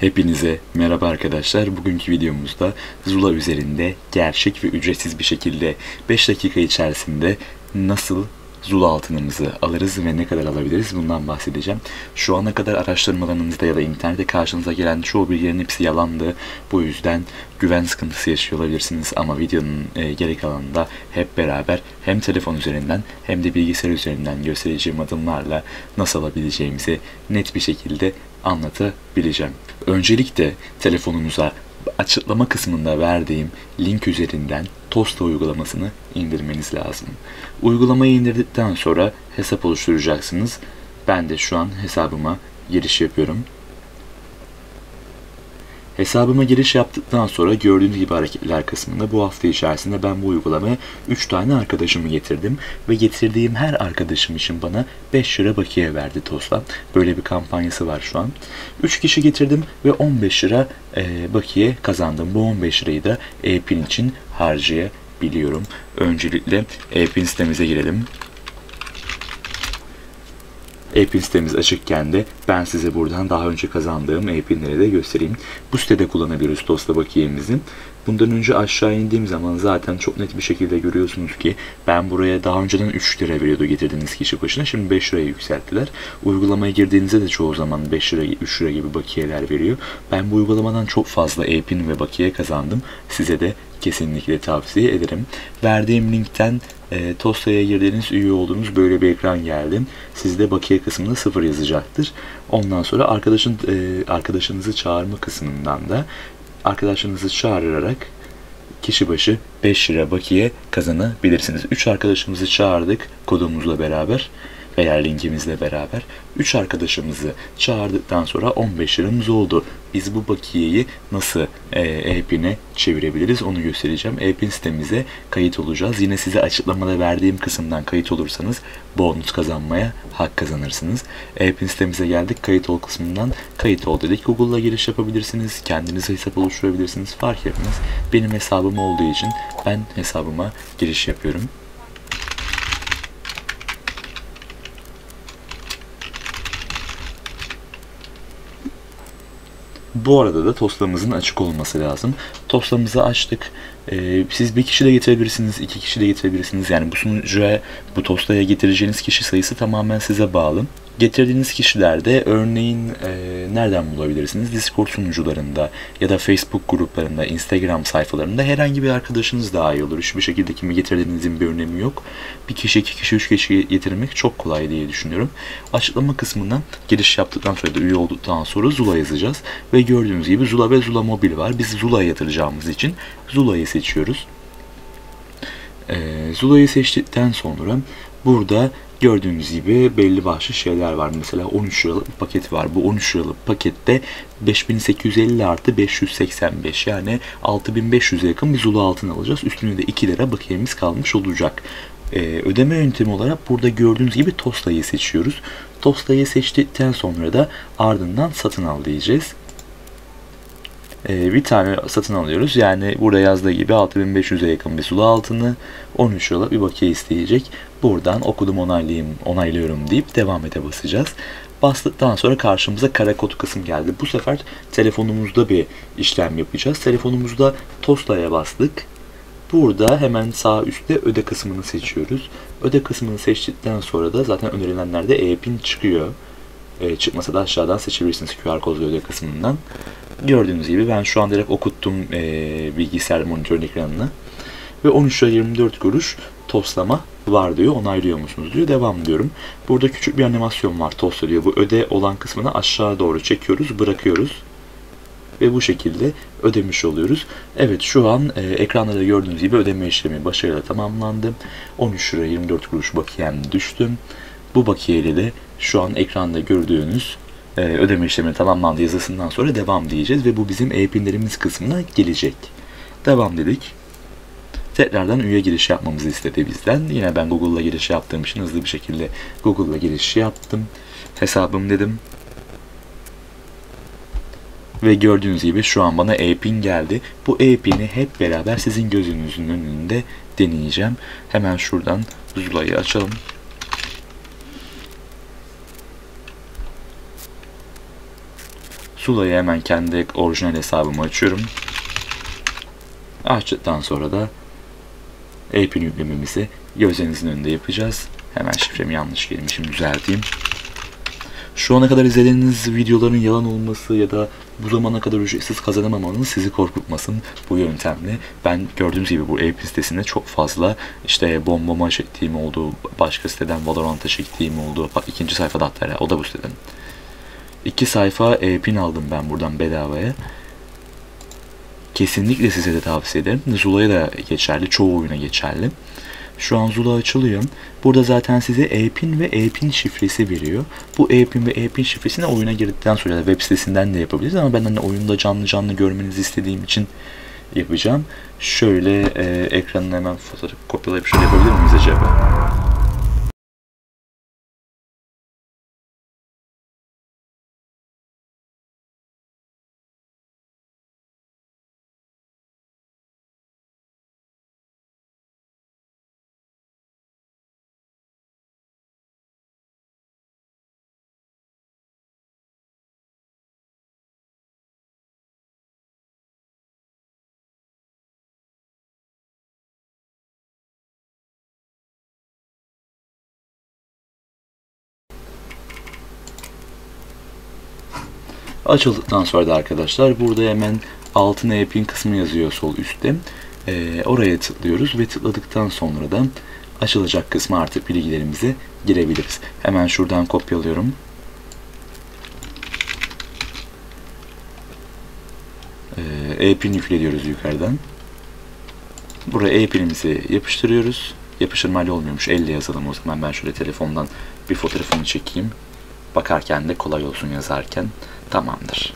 Hepinize merhaba arkadaşlar. Bugünkü videomuzda Zula üzerinde gerçek ve ücretsiz bir şekilde 5 dakika içerisinde nasıl Zula altınımızı alırız ve ne kadar alabiliriz bundan bahsedeceğim. Şu ana kadar araştırmalarınızda ya da internette karşınıza gelen çoğu bilgilerin hepsi yalandı. Bu yüzden güven sıkıntısı yaşıyor olabilirsiniz ama videonun e, geri kalanında hep beraber hem telefon üzerinden hem de bilgisayar üzerinden göstereceğim adımlarla nasıl alabileceğimizi net bir şekilde anlatabileceğim. Öncelikle telefonunuza açıklama kısmında verdiğim link üzerinden Tosta uygulamasını indirmeniz lazım. Uygulamayı indirdikten sonra hesap oluşturacaksınız. Ben de şu an hesabıma giriş yapıyorum. Hesabıma giriş yaptıktan sonra gördüğünüz gibi hareketler kısmında bu hafta içerisinde ben bu uygulamaya 3 tane arkadaşımı getirdim. Ve getirdiğim her arkadaşım için bana 5 lira bakiye verdi Tosla. Böyle bir kampanyası var şu an. 3 kişi getirdim ve 15 lira e, bakiye kazandım. Bu 15 lirayı da e-pin için harcayabiliyorum. Öncelikle e-pin sitemize girelim e-pin sitemiz açıkken de ben size buradan daha önce kazandığım e-pinleri de göstereyim. Bu sitede kullanabiliriz Tosta bakiyemizi. Bundan önce aşağı indiğim zaman zaten çok net bir şekilde görüyorsunuz ki ben buraya daha önceden 3 lira veriyordu getirdiğiniz kişi başına. Şimdi 5 liraya yükselttiler. Uygulamaya girdiğinizde de çoğu zaman 5 lira, 3 lira gibi bakiyeler veriyor. Ben bu uygulamadan çok fazla e-pin ve bakiye kazandım. Size de kesinlikle tavsiye ederim. Verdiğim linkten e, Tosta'ya girdiğiniz üye olduğunuz böyle bir ekran geldi. Sizde bakiye kısmında sıfır yazacaktır. Ondan sonra arkadaşın e, arkadaşınızı çağırma kısmından da arkadaşınızı çağırarak kişi başı 5 lira bakiye kazanabilirsiniz. 3 arkadaşımızı çağırdık kodumuzla beraber veya linkimizle beraber 3 arkadaşımızı çağırdıktan sonra 15 liramız oldu. Biz bu bakiyeyi nasıl e, e-pin'e çevirebiliriz onu göstereceğim. E-pin sitemize kayıt olacağız. Yine size açıklamada verdiğim kısımdan kayıt olursanız bonus kazanmaya hak kazanırsınız. E-pin sitemize geldik. Kayıt ol kısmından kayıt ol dedik. Google'la giriş yapabilirsiniz. Kendinize hesap oluşturabilirsiniz. Fark etmez. Benim hesabım olduğu için ben hesabıma giriş yapıyorum. Bu arada da tostamızın açık olması lazım. Tostamızı açtık. Ee, siz bir kişi de getirebilirsiniz, iki kişi de getirebilirsiniz. Yani bu sunucuya, bu tostaya getireceğiniz kişi sayısı tamamen size bağlı. Getirdiğiniz kişilerde örneğin e, nereden bulabilirsiniz? Discord sunucularında ya da Facebook gruplarında, Instagram sayfalarında herhangi bir arkadaşınız daha iyi olur. Hiçbir şekilde kimi getirdiğinizin bir önemi yok. Bir kişi, iki kişi, üç kişi getirmek çok kolay diye düşünüyorum. Açıklama kısmından giriş yaptıktan sonra da üye olduktan sonra Zula yazacağız. Ve gördüğünüz gibi Zula ve Zula Mobil var. Biz Zula'ya yatıracağımız için Zula'yı seçiyoruz. E, Zula'yı seçtikten sonra burada Gördüğünüz gibi belli başlı şeyler var. Mesela 13 liralık bir paket var. Bu 13 liralık pakette 5850 artı 585 yani 6500'e yakın bir Zulu altın alacağız. Üstüne de 2 lira bakiyemiz kalmış olacak. Ee, ödeme yöntemi olarak burada gördüğünüz gibi Tosta'yı seçiyoruz. Tosta'yı seçtikten sonra da ardından satın al diyeceğiz. Ee, bir tane satın alıyoruz. Yani burada yazdığı gibi 6500'e yakın bir sulu altını 13 lira bir bakiye isteyecek. Buradan okudum onaylayayım, onaylıyorum deyip devam ete basacağız. Bastıktan sonra karşımıza kara kod kısım geldi. Bu sefer telefonumuzda bir işlem yapacağız. Telefonumuzda Tosla'ya bastık. Burada hemen sağ üstte öde kısmını seçiyoruz. Öde kısmını seçtikten sonra da zaten önerilenlerde e-pin çıkıyor. E, çıkmasa da aşağıdan seçebilirsiniz QR kodlu öde kısmından. Gördüğünüz gibi ben şu an direkt okuttum e, bilgisayar monitörün ekranını. Ve 13 lira 24 kuruş toslama var diyor. Onaylıyor musunuz diyor. Devam diyorum. Burada küçük bir animasyon var. Tosta diyor. Bu öde olan kısmını aşağı doğru çekiyoruz. Bırakıyoruz. Ve bu şekilde ödemiş oluyoruz. Evet şu an e, ekranda da gördüğünüz gibi ödeme işlemi başarıyla tamamlandı. 13 lira 24 kuruş bakiyem düştüm. Bu bakiyeyle de şu an ekranda gördüğünüz e, ödeme işlemi tamamlandı yazısından sonra devam diyeceğiz ve bu bizim e-pinlerimiz kısmına gelecek. Devam dedik. Tekrardan üye giriş yapmamızı istedi bizden. Yine ben Google'la giriş yaptığım için hızlı bir şekilde Google'la giriş yaptım. Hesabım dedim. Ve gördüğünüz gibi şu an bana e-pin geldi. Bu e-pini hep beraber sizin gözünüzün önünde deneyeceğim. Hemen şuradan Zula'yı açalım. Zula'yı hemen kendi orijinal hesabımı açıyorum. Açtıktan sonra da AP'nin yüklememizi gözlerinizin önünde yapacağız. Hemen şifremi yanlış girmişim düzelteyim. Şu ana kadar izlediğiniz videoların yalan olması ya da bu zamana kadar ücretsiz kazanamamanız sizi korkutmasın bu yöntemle. Ben gördüğünüz gibi bu AP sitesinde çok fazla işte bombama çektiğim oldu, başka siteden Valorant'a çektiğim oldu. Bak ikinci sayfada hatta o da bu siteden. İki sayfa e-pin aldım ben buradan bedavaya. Kesinlikle size de tavsiye ederim. Zula'ya da geçerli, çoğu oyuna geçerli. Şu an Zula açılıyor. Burada zaten size e-pin ve e-pin şifresi veriyor. Bu e-pin ve e-pin şifresini oyuna girdikten sonra da web sitesinden de yapabiliriz ama ben hani oyunda canlı canlı görmenizi istediğim için yapacağım. Şöyle e, ekranını hemen fotoğraf kopyalayıp şöyle yapabilir miyiz acaba? Açıldıktan sonra da arkadaşlar burada hemen altına e-pin kısmı yazıyor sol üstte. Ee, oraya tıklıyoruz ve tıkladıktan sonra da açılacak kısmı artık bilgilerimizi girebiliriz. Hemen şuradan kopyalıyorum. Ee, e-pin yüklediyoruz yukarıdan. Buraya e-pinimizi yapıştırıyoruz. Yapıştırmayla olmuyormuş. Elle yazalım o zaman. Ben şöyle telefondan bir fotoğrafını çekeyim. Bakarken de kolay olsun yazarken. Tamamdır.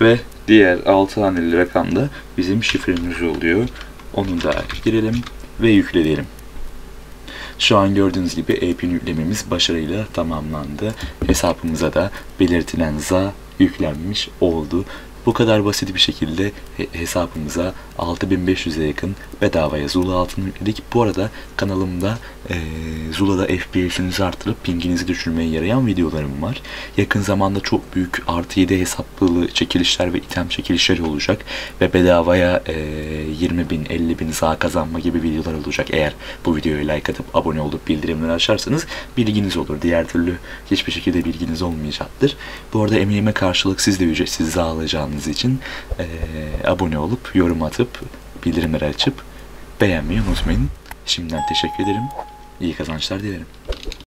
Ve diğer 6 haneli rakam da bizim şifremiz oluyor. Onu da girelim ve yükleyelim. Şu an gördüğünüz gibi e-pin yüklememiz başarıyla tamamlandı. Hesabımıza da belirtilen za yüklenmiş oldu. Bu kadar basit bir şekilde hesabımıza 6500'e yakın bedavaya Zula altın yükledik. Bu arada kanalımda e, Zula'da FPS'inizi arttırıp pinginizi düşürmeye yarayan videolarım var. Yakın zamanda çok büyük artı 7 hesaplı çekilişler ve item çekilişleri olacak. Ve bedavaya e, 20 bin, 50 bin sağ kazanma gibi videolar olacak. Eğer bu videoya like atıp abone olup bildirimleri açarsanız bilginiz olur. Diğer türlü hiçbir şekilde bilginiz olmayacaktır. Bu arada emeğime karşılık siz de ücretsiz sağlayacağınız için e, abone olup yorum atıp bildirimleri açıp beğenmeyi unutmayın. Şimdiden teşekkür ederim. İyi kazançlar dilerim.